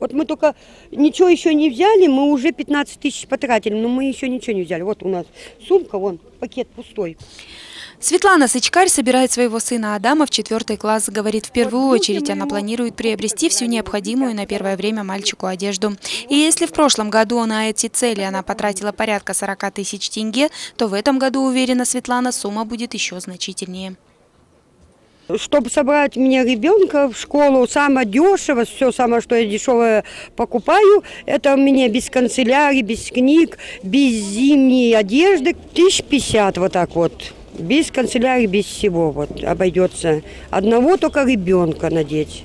Вот мы только ничего еще не взяли, мы уже 15 тысяч потратили, но мы еще ничего не взяли. Вот у нас сумка, вон, пакет пустой. Светлана Сычкарь собирает своего сына Адама в четвертый класс. Говорит, в первую очередь она планирует приобрести всю необходимую на первое время мальчику одежду. И если в прошлом году на эти цели она потратила порядка 40 тысяч тенге, то в этом году, уверена Светлана, сумма будет еще значительнее. Чтобы собрать мне ребенка в школу, самое дешево, все самое, что я дешевое покупаю, это у меня без канцелярии, без книг, без зимней одежды, тысяч пятьдесят вот так вот. Без канцелярии, без всего вот обойдется. Одного только ребенка надеть.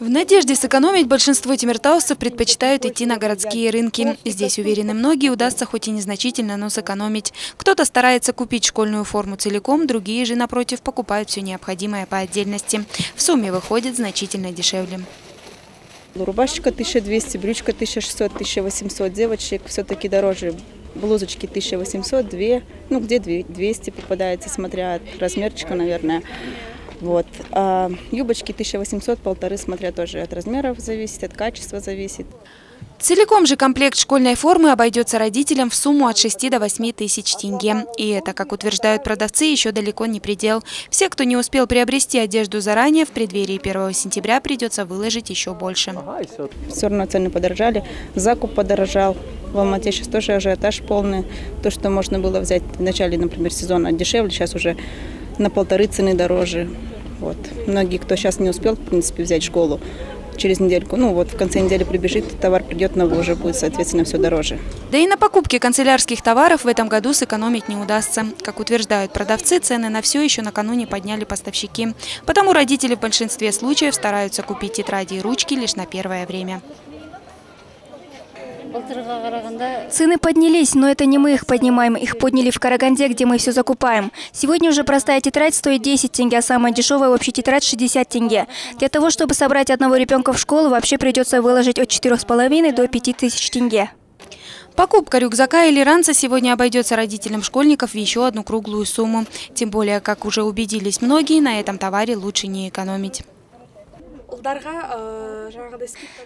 В надежде сэкономить большинство тимиртаусов предпочитают идти на городские рынки. Здесь, уверены многие, удастся хоть и незначительно, но сэкономить. Кто-то старается купить школьную форму целиком, другие же, напротив, покупают все необходимое по отдельности. В сумме выходит значительно дешевле. Рубашечка 1200, брючка 1600, 1800. Девочек все-таки дороже. Блузочки 1800, 2, ну где 200 попадается, смотря от размерчика, наверное. Вот. А юбочки 1800, полторы, смотря тоже от размеров зависит, от качества зависит. Целиком же комплект школьной формы обойдется родителям в сумму от 6 до 8 тысяч тенге. И это, как утверждают продавцы, еще далеко не предел. Все, кто не успел приобрести одежду заранее, в преддверии 1 сентября придется выложить еще больше. Все равно цены подорожали, закуп подорожал. В Алмате сейчас тоже ажиотаж полный. То, что можно было взять в начале, например, сезона дешевле, сейчас уже на полторы цены дороже. Вот. Многие, кто сейчас не успел, в принципе, взять школу, через недельку, ну вот в конце недели прибежит, товар придет, но уже будет, соответственно, все дороже. Да и на покупке канцелярских товаров в этом году сэкономить не удастся. Как утверждают продавцы, цены на все еще накануне подняли поставщики. Потому родители в большинстве случаев стараются купить тетради и ручки лишь на первое время. Цены поднялись, но это не мы их поднимаем. Их подняли в Караганде, где мы все закупаем. Сегодня уже простая тетрадь стоит 10 тенге, а самая дешевая общая тетрадь 60 тенге. Для того, чтобы собрать одного ребенка в школу, вообще придется выложить от 4,5 до 5 тысяч тенге. Покупка рюкзака или ранца сегодня обойдется родителям школьников в еще одну круглую сумму. Тем более, как уже убедились многие, на этом товаре лучше не экономить.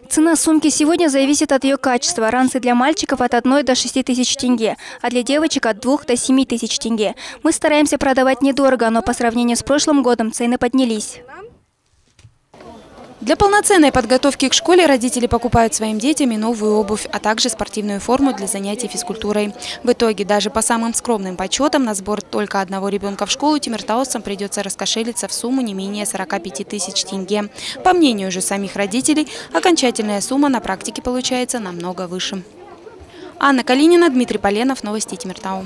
Цена сумки сегодня зависит от ее качества. Ранцы для мальчиков от 1 до 6 тысяч тенге, а для девочек от 2 до 7 тысяч тенге. Мы стараемся продавать недорого, но по сравнению с прошлым годом цены поднялись. Для полноценной подготовки к школе родители покупают своим детям и новую обувь, а также спортивную форму для занятий физкультурой. В итоге даже по самым скромным подсчетам на сбор только одного ребенка в школу тимиртаусам придется раскошелиться в сумму не менее 45 тысяч тенге. По мнению же самих родителей, окончательная сумма на практике получается намного выше. Анна Калинина, Дмитрий Поленов, Новости Тимиртау.